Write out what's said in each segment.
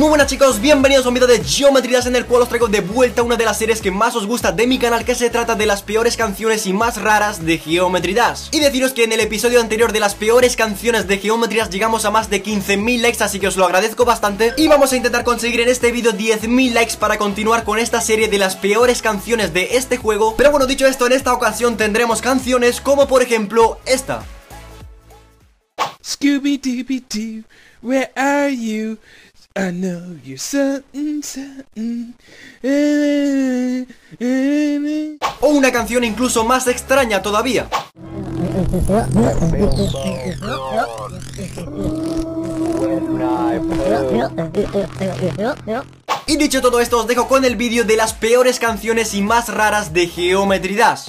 Muy buenas chicos, bienvenidos a un vídeo de Geometry Dash en el cual os traigo de vuelta una de las series que más os gusta de mi canal que se trata de las peores canciones y más raras de Geometry Dash Y deciros que en el episodio anterior de las peores canciones de Geometry Dash llegamos a más de 15.000 likes así que os lo agradezco bastante. Y vamos a intentar conseguir en este vídeo 10.000 likes para continuar con esta serie de las peores canciones de este juego. Pero bueno, dicho esto, en esta ocasión tendremos canciones como por ejemplo esta. Scooby Dooby Doo, where are you? O una canción incluso más extraña todavía. Y dicho todo esto os dejo con el vídeo de las peores canciones y más raras de Geometry Dash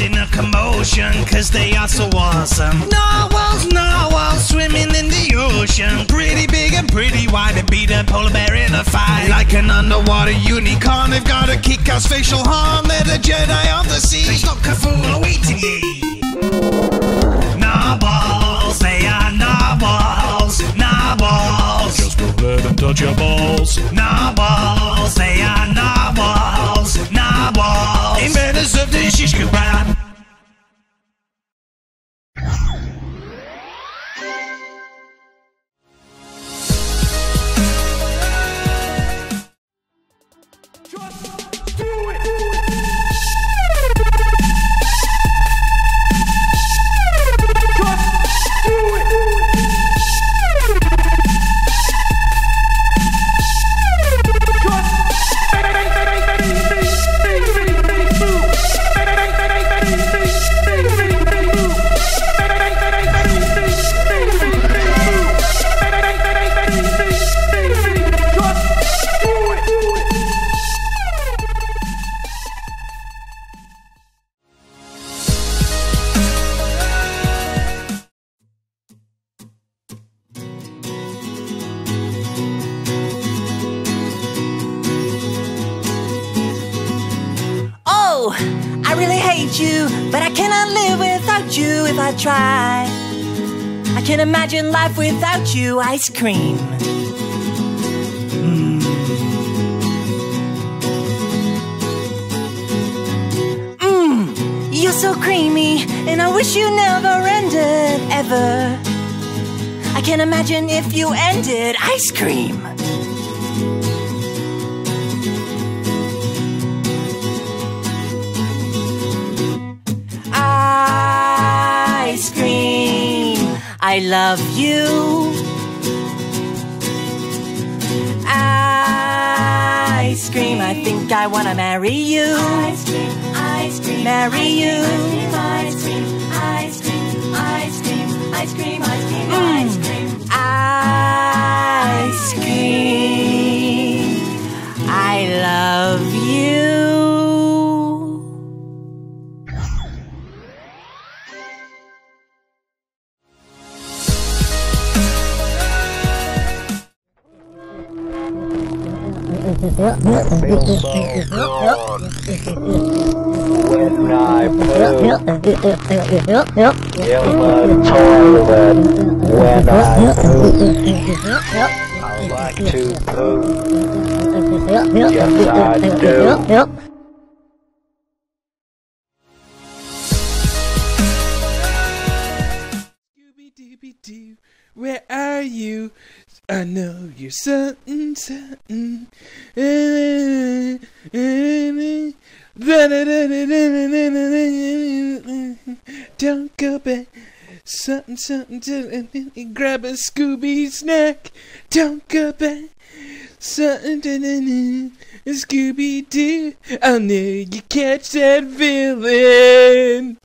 causing a commotion, cause they are so awesome. Narwhals, narwhals swimming in the ocean, pretty big and pretty wide, and beat a polar bear in a fight. Like an underwater unicorn, they've got a kick ass facial harm, they're the Jedi of the sea. They stop Cthulhu awaiting ye. Narwhals, they are narwhals, narwhals. Just don't let them touch your balls. I really hate you, but I cannot live without you if I try. I can't imagine life without you, ice cream. Mm. Mmm, you're so creamy, and I wish you never ended ever. I can't imagine if you ended ice cream. I love you. Ice cream. I think I wanna marry you. Ice cream, ice cream, marry you. When I poo in the toilet when I poo. I like to poo. Yes, I do. Where are you? I know you're something, something. Don't go back. Something, something, something. Grab a Scooby snack. Don't go back. Something, Scooby Doo. I know you catch that feeling.